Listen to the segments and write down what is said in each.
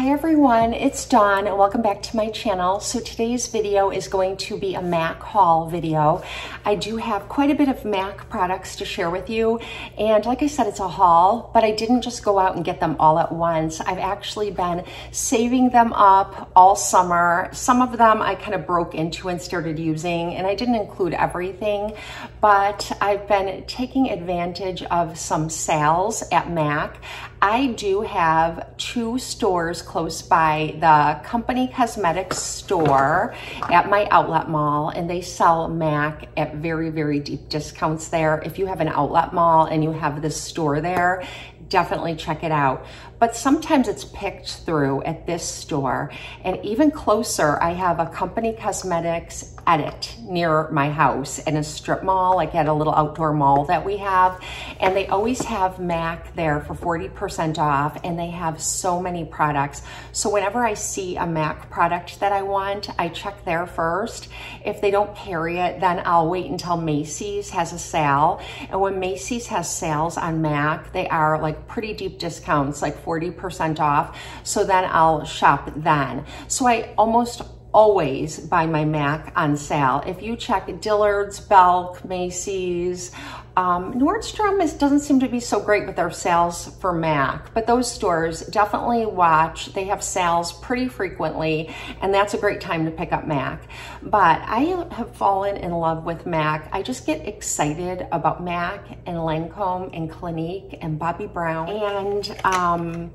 Hi everyone, it's Dawn and welcome back to my channel. So today's video is going to be a MAC haul video. I do have quite a bit of MAC products to share with you and like I said it's a haul but I didn't just go out and get them all at once. I've actually been saving them up all summer. Some of them I kind of broke into and started using and I didn't include everything but I've been taking advantage of some sales at MAC. I do have two stores close by the Company Cosmetics store at my outlet mall, and they sell MAC at very, very deep discounts there. If you have an outlet mall and you have this store there, definitely check it out. But sometimes it's picked through at this store. And even closer, I have a Company Cosmetics edit near my house in a strip mall, like at a little outdoor mall that we have. And they always have MAC there for 40% off and they have so many products. So whenever I see a MAC product that I want, I check there first. If they don't carry it, then I'll wait until Macy's has a sale. And when Macy's has sales on MAC, they are like pretty deep discounts, like 40% off. So then I'll shop then. So I almost always buy my MAC on sale. If you check Dillard's, Belk, Macy's, um, Nordstrom is, doesn't seem to be so great with their sales for MAC, but those stores definitely watch. They have sales pretty frequently, and that's a great time to pick up MAC. But I have fallen in love with MAC. I just get excited about MAC and Lancome and Clinique and Bobbi Brown. And um,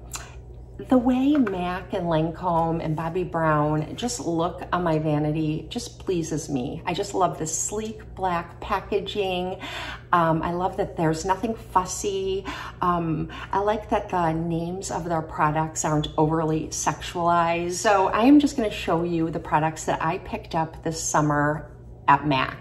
the way Mac and Lancome and Bobbi Brown just look on my vanity just pleases me. I just love the sleek black packaging. Um, I love that there's nothing fussy. Um, I like that the names of their products aren't overly sexualized. So I am just gonna show you the products that I picked up this summer at MAC.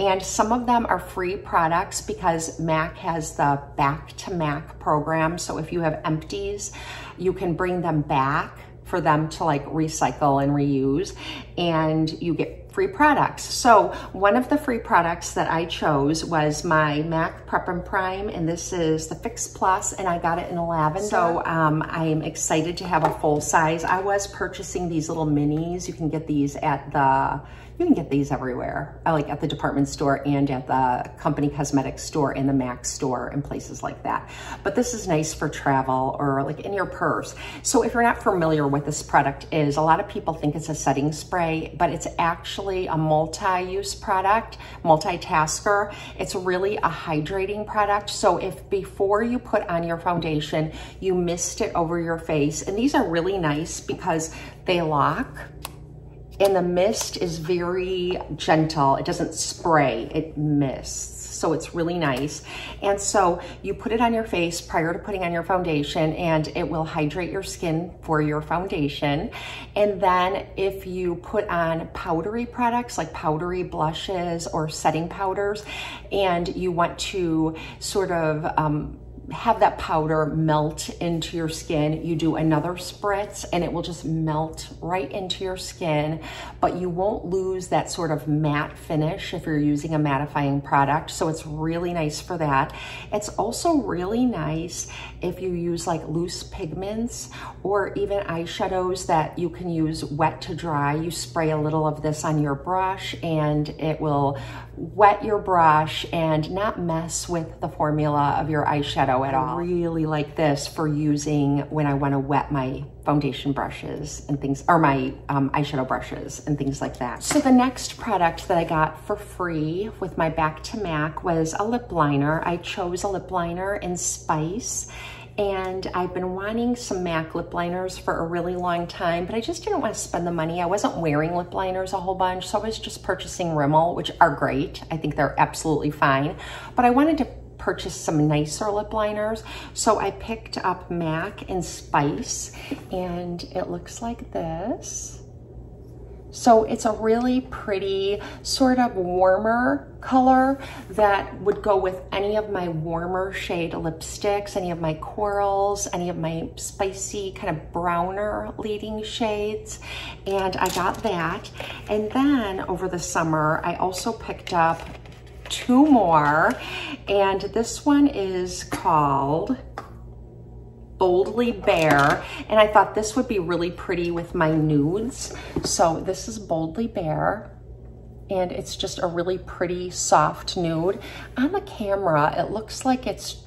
And some of them are free products because MAC has the back to MAC program. So if you have empties, you can bring them back for them to like recycle and reuse and you get free products. So one of the free products that I chose was my MAC Prep and Prime and this is the Fix Plus and I got it in lavender. So um, I'm excited to have a full size. I was purchasing these little minis. You can get these at the you can get these everywhere, like at the department store and at the company cosmetics store and the MAC store and places like that. But this is nice for travel or like in your purse. So if you're not familiar with this product is, a lot of people think it's a setting spray, but it's actually a multi-use product, multitasker. It's really a hydrating product. So if before you put on your foundation, you mist it over your face, and these are really nice because they lock and the mist is very gentle. It doesn't spray, it mists. So it's really nice. And so you put it on your face prior to putting on your foundation and it will hydrate your skin for your foundation. And then if you put on powdery products like powdery blushes or setting powders and you want to sort of um, have that powder melt into your skin. You do another spritz and it will just melt right into your skin, but you won't lose that sort of matte finish if you're using a mattifying product. So it's really nice for that. It's also really nice if you use like loose pigments or even eyeshadows that you can use wet to dry. You spray a little of this on your brush and it will wet your brush and not mess with the formula of your eyeshadow at all. I really like this for using when I want to wet my foundation brushes and things, or my um, eyeshadow brushes and things like that. So the next product that I got for free with my Back to MAC was a lip liner. I chose a lip liner in Spice and I've been wanting some MAC lip liners for a really long time, but I just didn't want to spend the money. I wasn't wearing lip liners a whole bunch, so I was just purchasing Rimmel, which are great. I think they're absolutely fine, but I wanted to purchase some nicer lip liners. So I picked up MAC and Spice, and it looks like this. So it's a really pretty sort of warmer color that would go with any of my warmer shade lipsticks, any of my corals, any of my spicy kind of browner leading shades. And I got that. And then over the summer, I also picked up two more. And this one is called Boldly Bare, and I thought this would be really pretty with my nudes. So this is Boldly Bare, and it's just a really pretty soft nude. On the camera, it looks like it's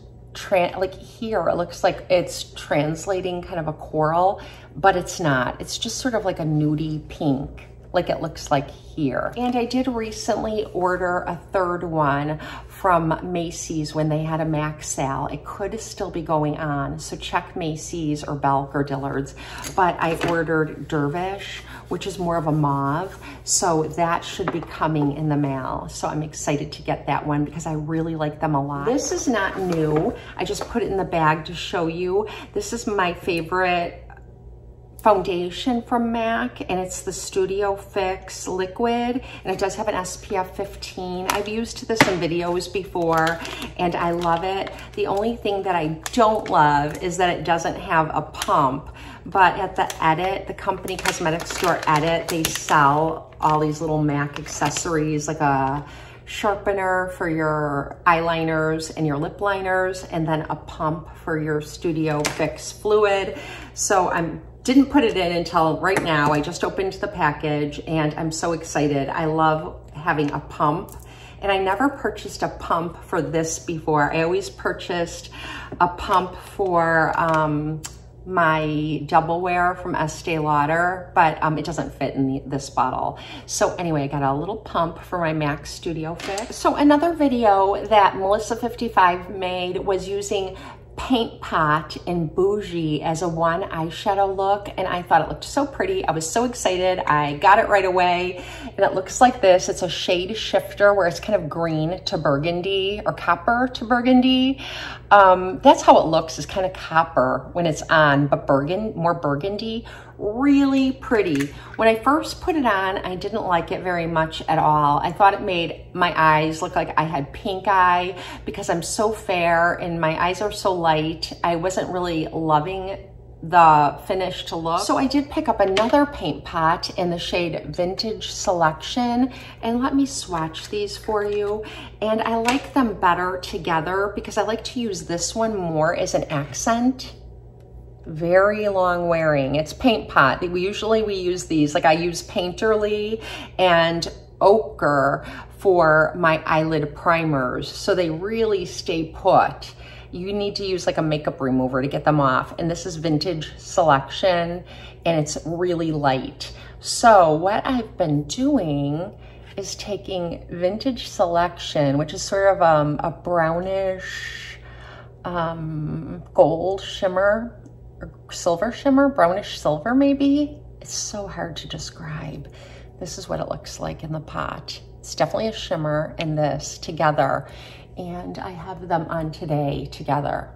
like here, it looks like it's translating kind of a coral, but it's not. It's just sort of like a nudie pink like it looks like here. And I did recently order a third one from Macy's when they had a MAC sale. It could still be going on, so check Macy's or Belk or Dillard's. But I ordered Dervish, which is more of a mauve, so that should be coming in the mail. So I'm excited to get that one because I really like them a lot. This is not new. I just put it in the bag to show you. This is my favorite foundation from MAC and it's the Studio Fix Liquid and it does have an SPF 15. I've used this in videos before and I love it. The only thing that I don't love is that it doesn't have a pump but at the Edit, the company cosmetic store Edit, they sell all these little MAC accessories like a sharpener for your eyeliners and your lip liners, and then a pump for your Studio Fix fluid. So I'm didn't put it in until right now. I just opened the package and I'm so excited. I love having a pump and I never purchased a pump for this before. I always purchased a pump for um, my double wear from Estee Lauder, but um, it doesn't fit in the, this bottle. So anyway, I got a little pump for my MAC Studio Fix. So another video that Melissa55 made was using Paint Pot and Bougie as a one eyeshadow look and I thought it looked so pretty. I was so excited. I got it right away and it looks like this. It's a shade shifter where it's kind of green to burgundy or copper to burgundy. Um, that's how it looks is kind of copper when it's on, but burgundy, more burgundy really pretty. When I first put it on, I didn't like it very much at all. I thought it made my eyes look like I had pink eye because I'm so fair and my eyes are so light. I wasn't really loving the finished look. So I did pick up another paint pot in the shade Vintage Selection and let me swatch these for you. And I like them better together because I like to use this one more as an accent very long wearing. It's paint pot. We usually we use these, like I use Painterly and Ochre for my eyelid primers. So they really stay put. You need to use like a makeup remover to get them off. And this is vintage selection and it's really light. So what I've been doing is taking vintage selection, which is sort of um, a brownish um, gold shimmer silver shimmer, brownish silver maybe. It's so hard to describe. This is what it looks like in the pot. It's definitely a shimmer and this together. And I have them on today together.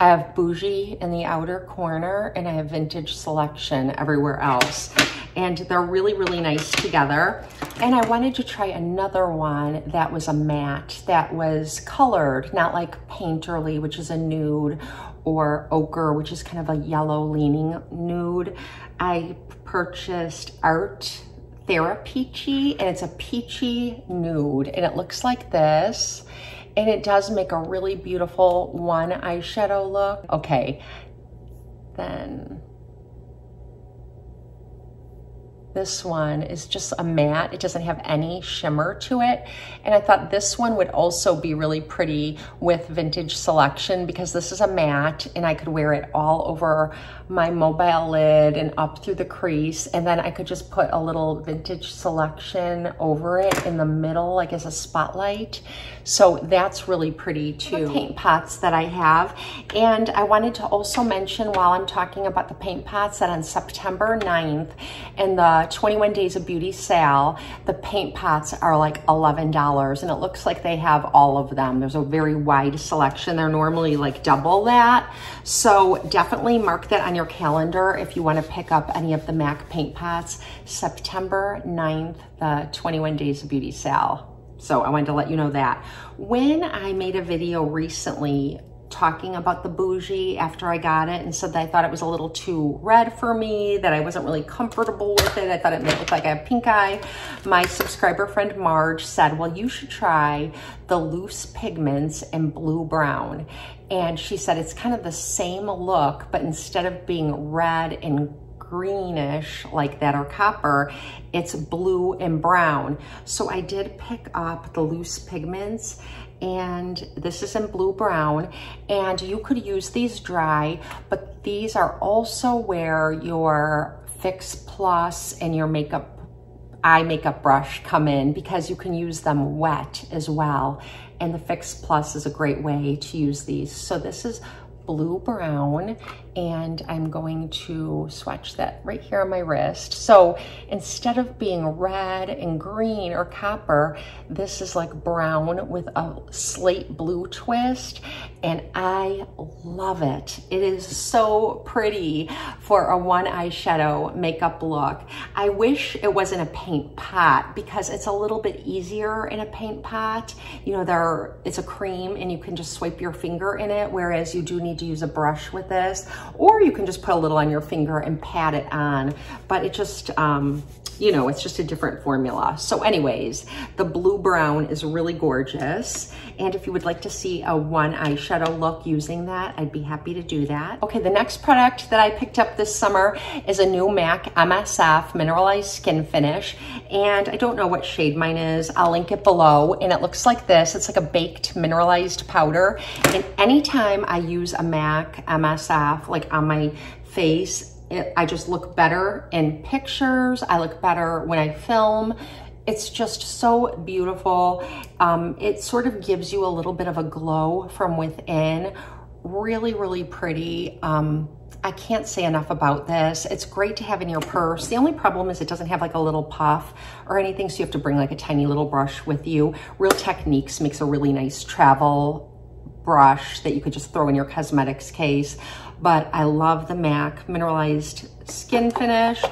I have Bougie in the outer corner and I have Vintage Selection everywhere else. And they're really, really nice together. And I wanted to try another one that was a matte, that was colored, not like Painterly, which is a nude, or ochre, which is kind of a yellow leaning nude. I purchased Art Thera-Peachy, and it's a peachy nude, and it looks like this. And it does make a really beautiful one eyeshadow look. Okay, then this one is just a matte. It doesn't have any shimmer to it. And I thought this one would also be really pretty with Vintage Selection because this is a matte and I could wear it all over my mobile lid and up through the crease. And then I could just put a little Vintage Selection over it in the middle, like as a spotlight. So that's really pretty too. The paint pots that I have. And I wanted to also mention while I'm talking about the paint pots that on September 9th in the 21 Days of Beauty sale, the paint pots are like $11 and it looks like they have all of them. There's a very wide selection. They're normally like double that. So definitely mark that on your calendar if you wanna pick up any of the MAC paint pots. September 9th, the 21 Days of Beauty sale. So I wanted to let you know that. When I made a video recently talking about the bougie after I got it and said that I thought it was a little too red for me, that I wasn't really comfortable with it. I thought it it look like I have pink eye. My subscriber friend Marge said, well, you should try the loose pigments in blue brown. And she said it's kind of the same look, but instead of being red and greenish like that or copper, it's blue and brown. So I did pick up the loose pigments and this is in blue brown and you could use these dry but these are also where your fix plus and your makeup eye makeup brush come in because you can use them wet as well and the fix plus is a great way to use these. So this is blue brown and I'm going to swatch that right here on my wrist. So instead of being red and green or copper, this is like brown with a slate blue twist and I love it. It is so pretty for a one eyeshadow makeup look. I wish it wasn't a paint pot because it's a little bit easier in a paint pot. You know, there it's a cream and you can just swipe your finger in it, whereas you do need to use a brush with this or you can just put a little on your finger and pat it on, but it just, um, you know, it's just a different formula. So anyways, the blue brown is really gorgeous. And if you would like to see a one eyeshadow look using that, I'd be happy to do that. Okay, the next product that I picked up this summer is a new MAC MSF Mineralized Skin Finish. And I don't know what shade mine is. I'll link it below. And it looks like this. It's like a baked mineralized powder. And anytime I use a MAC MSF, like on my face, it, I just look better in pictures. I look better when I film. It's just so beautiful. Um, it sort of gives you a little bit of a glow from within. Really, really pretty. Um, I can't say enough about this. It's great to have in your purse. The only problem is it doesn't have like a little puff or anything, so you have to bring like a tiny little brush with you. Real Techniques makes a really nice travel brush that you could just throw in your cosmetics case. But I love the MAC Mineralized Skin Finish.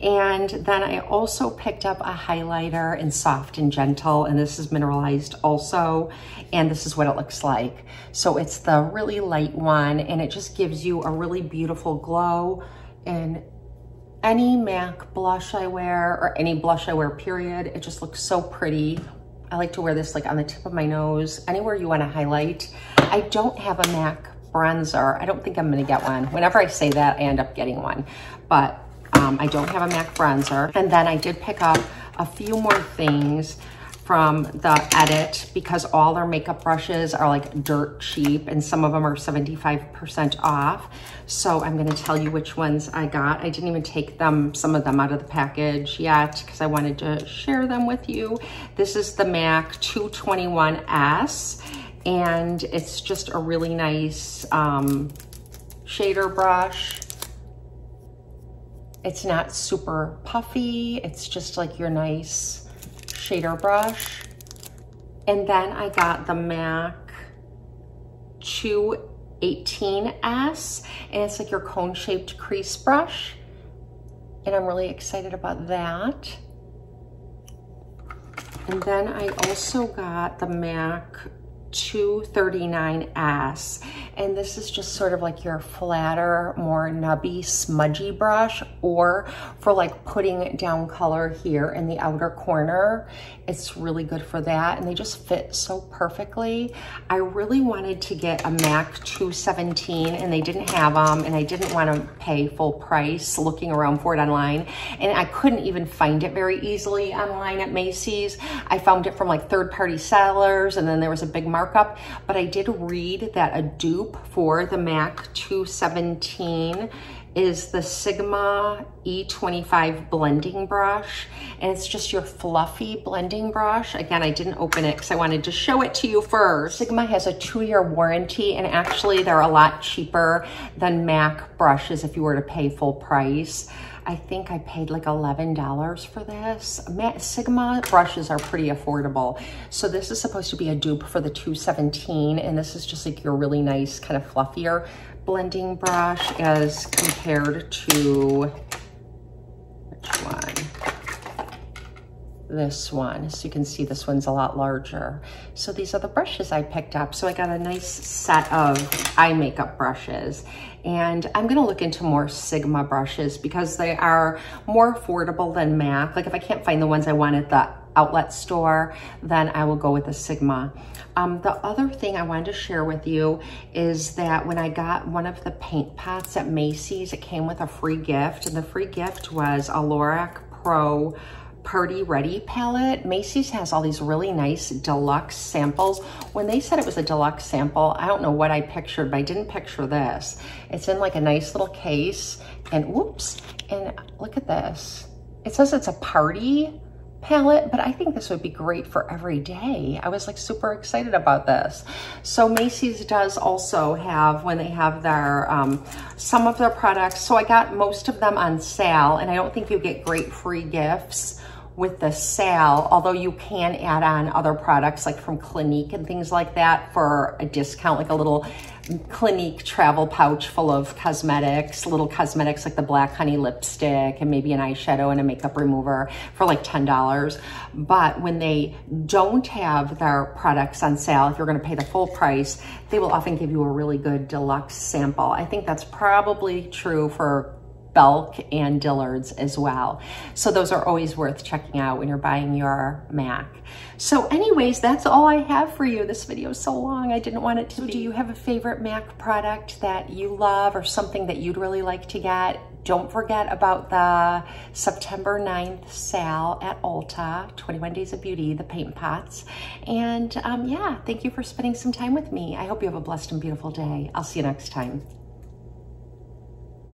And then I also picked up a highlighter in Soft and Gentle, and this is mineralized also. And this is what it looks like. So it's the really light one, and it just gives you a really beautiful glow. And any MAC blush I wear, or any blush I wear, period, it just looks so pretty. I like to wear this like on the tip of my nose, anywhere you want to highlight. I don't have a MAC bronzer. I don't think I'm to get one. Whenever I say that, I end up getting one. But um, I don't have a MAC bronzer. And then I did pick up a few more things from the Edit because all their makeup brushes are like dirt cheap and some of them are 75% off. So I'm gonna tell you which ones I got. I didn't even take them, some of them out of the package yet because I wanted to share them with you. This is the MAC 221S and it's just a really nice um, shader brush. It's not super puffy. It's just like your nice shader brush. And then I got the MAC 218S, and it's like your cone-shaped crease brush. And I'm really excited about that. And then I also got the MAC 239S. And this is just sort of like your flatter, more nubby, smudgy brush, or for like putting down color here in the outer corner. It's really good for that. And they just fit so perfectly. I really wanted to get a MAC 217 and they didn't have them. And I didn't want to pay full price looking around for it online. And I couldn't even find it very easily online at Macy's. I found it from like third party sellers. And then there was a big markup, but I did read that a dupe for the MAC 217 is the Sigma E25 blending brush. And it's just your fluffy blending brush. Again, I didn't open it because I wanted to show it to you first. Sigma has a two-year warranty and actually they're a lot cheaper than MAC brushes if you were to pay full price. I think I paid like $11 for this. Sigma brushes are pretty affordable. So this is supposed to be a dupe for the 217 and this is just like your really nice kind of fluffier blending brush as compared to, which one? this one. So you can see this one's a lot larger. So these are the brushes I picked up. So I got a nice set of eye makeup brushes and I'm gonna look into more Sigma brushes because they are more affordable than MAC. Like if I can't find the ones I want at the outlet store, then I will go with the Sigma. Um, the other thing I wanted to share with you is that when I got one of the paint pots at Macy's, it came with a free gift, and the free gift was a Lorac Pro Party Ready palette. Macy's has all these really nice deluxe samples. When they said it was a deluxe sample, I don't know what I pictured, but I didn't picture this. It's in like a nice little case and whoops, and look at this. It says it's a party palette, but I think this would be great for every day. I was like super excited about this. So Macy's does also have, when they have their, um, some of their products, so I got most of them on sale, and I don't think you get great free gifts with the sale, although you can add on other products like from Clinique and things like that for a discount, like a little Clinique travel pouch full of cosmetics, little cosmetics like the Black Honey lipstick and maybe an eyeshadow and a makeup remover for like $10. But when they don't have their products on sale, if you're gonna pay the full price, they will often give you a really good deluxe sample. I think that's probably true for Belk and Dillard's as well. So those are always worth checking out when you're buying your Mac. So anyways, that's all I have for you. This video is so long, I didn't want it to so be. Do you have a favorite Mac product that you love or something that you'd really like to get? Don't forget about the September 9th sale at Ulta, 21 Days of Beauty, the paint pots. And um, yeah, thank you for spending some time with me. I hope you have a blessed and beautiful day. I'll see you next time.